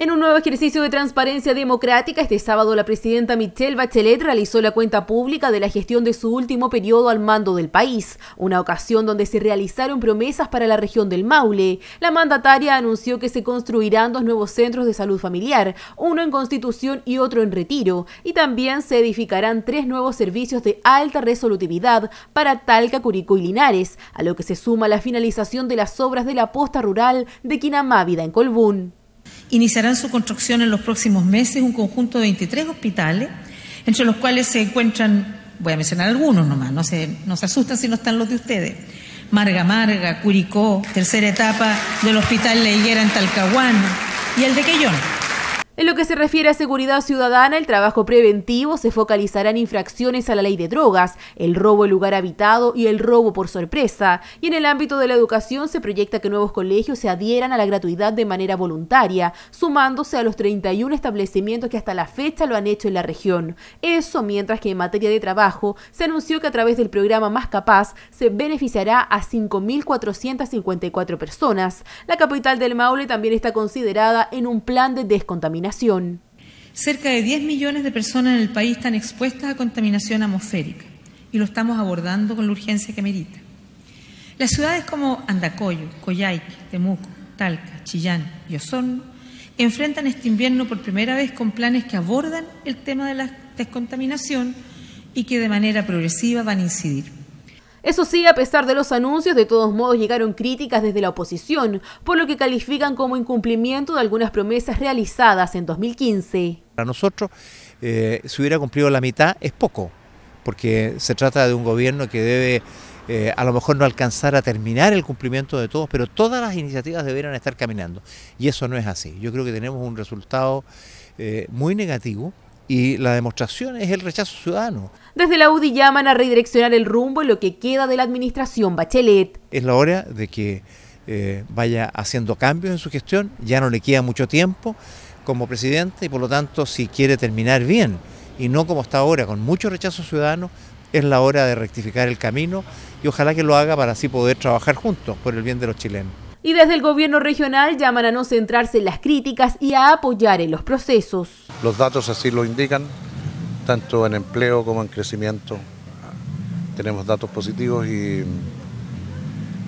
En un nuevo ejercicio de transparencia democrática, este sábado la presidenta Michelle Bachelet realizó la cuenta pública de la gestión de su último periodo al mando del país, una ocasión donde se realizaron promesas para la región del Maule. La mandataria anunció que se construirán dos nuevos centros de salud familiar, uno en Constitución y otro en Retiro, y también se edificarán tres nuevos servicios de alta resolutividad para Talca, Curicó y Linares, a lo que se suma la finalización de las obras de la posta rural de Quinamávida en Colbún. Iniciarán su construcción en los próximos meses un conjunto de 23 hospitales, entre los cuales se encuentran, voy a mencionar algunos nomás, no se, no se asustan si no están los de ustedes, Marga Marga, Curicó, tercera etapa del Hospital Leiguera en Talcahuano y el de Quellón. En lo que se refiere a seguridad ciudadana, el trabajo preventivo se focalizará en infracciones a la ley de drogas, el robo en lugar habitado y el robo por sorpresa. Y en el ámbito de la educación se proyecta que nuevos colegios se adhieran a la gratuidad de manera voluntaria, sumándose a los 31 establecimientos que hasta la fecha lo han hecho en la región. Eso mientras que en materia de trabajo se anunció que a través del programa Más Capaz se beneficiará a 5.454 personas. La capital del Maule también está considerada en un plan de descontaminación. Cerca de 10 millones de personas en el país están expuestas a contaminación atmosférica y lo estamos abordando con la urgencia que merita. Las ciudades como Andacoyo, Coyhaique, Temuco, Talca, Chillán y Osorno enfrentan este invierno por primera vez con planes que abordan el tema de la descontaminación y que de manera progresiva van a incidir. Eso sí, a pesar de los anuncios, de todos modos llegaron críticas desde la oposición, por lo que califican como incumplimiento de algunas promesas realizadas en 2015. Para nosotros, eh, si hubiera cumplido la mitad, es poco, porque se trata de un gobierno que debe eh, a lo mejor no alcanzar a terminar el cumplimiento de todos, pero todas las iniciativas deberían estar caminando. Y eso no es así. Yo creo que tenemos un resultado eh, muy negativo y la demostración es el rechazo ciudadano. Desde la UDI llaman a redireccionar el rumbo en lo que queda de la administración Bachelet. Es la hora de que eh, vaya haciendo cambios en su gestión, ya no le queda mucho tiempo como presidente y por lo tanto si quiere terminar bien y no como está ahora con mucho rechazo ciudadano, es la hora de rectificar el camino y ojalá que lo haga para así poder trabajar juntos por el bien de los chilenos y desde el gobierno regional llaman a no centrarse en las críticas y a apoyar en los procesos. Los datos así lo indican, tanto en empleo como en crecimiento. Tenemos datos positivos y,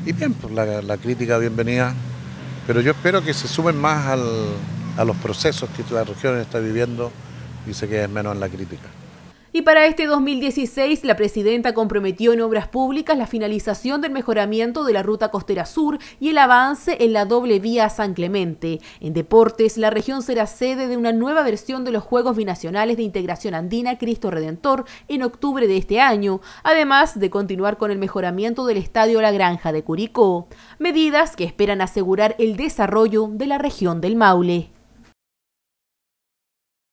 y bien, pues la, la, crítica bienvenida, pero yo espero que se sumen más al, a los procesos que la región está viviendo y se queden menos en la crítica. Y para este 2016, la presidenta comprometió en obras públicas la finalización del mejoramiento de la ruta costera sur y el avance en la doble vía San Clemente. En deportes, la región será sede de una nueva versión de los Juegos Binacionales de Integración Andina Cristo Redentor en octubre de este año, además de continuar con el mejoramiento del Estadio La Granja de Curicó, medidas que esperan asegurar el desarrollo de la región del Maule.